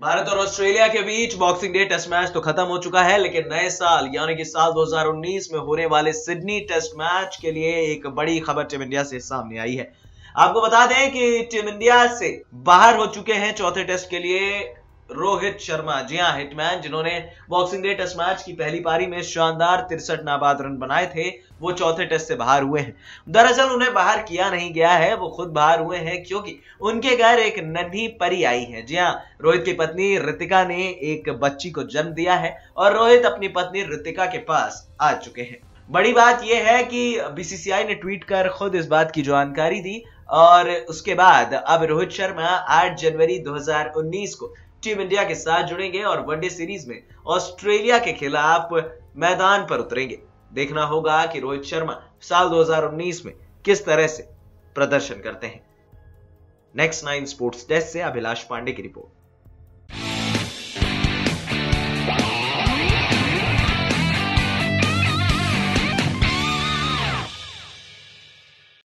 भारत और ऑस्ट्रेलिया के बीच बॉक्सिंग डे टेस्ट मैच तो खत्म हो चुका है, लेकिन नए साल, यानी कि साल 2019 में होने वाले सिडनी टेस्ट मैच के लिए एक बड़ी खबर टीम इंडिया से सामने आई है। आपको बता दें कि टीम इंडिया से बाहर हो चुके हैं चौथे टेस्ट के लिए रोहित शर्मा। जी हाँ हिटमैन, जिन्होंने बॉक्सिंग डे टेस्ट मैच की पहली पारी में शानदार तिरसठ नाबाद रन बनाए थे, वो चौथे टेस्ट से बाहर हुए हैं। दरअसल उन्हें बाहर किया नहीं गया है, वो खुद बाहर हुए हैं, क्योंकि उनके घर एक नन्ही परी आई है। जी हाँ रोहित की पत्नी ऋतिका ने एक बच्ची को जन्म दिया है और रोहित अपनी पत्नी ऋतिका के पास आ चुके हैं। बड़ी बात यह है कि बीसीसीआई ने ट्वीट कर खुद इस बात की जानकारी दी और उसके बाद अब रोहित शर्मा 8 जनवरी 2019 को टीम इंडिया के साथ जुड़ेंगे और वनडे सीरीज़ में ऑस्ट्रेलिया के खिलाफ मैदान पर उतरेंगे। देखना होगा कि रोहित शर्मा साल 2019 में किस तरह से प्रदर्शन करते हैं। नेक्स्ट नाइन स्पोर्ट्स डेस्क से अभिलाष पांडे की रिपोर्ट।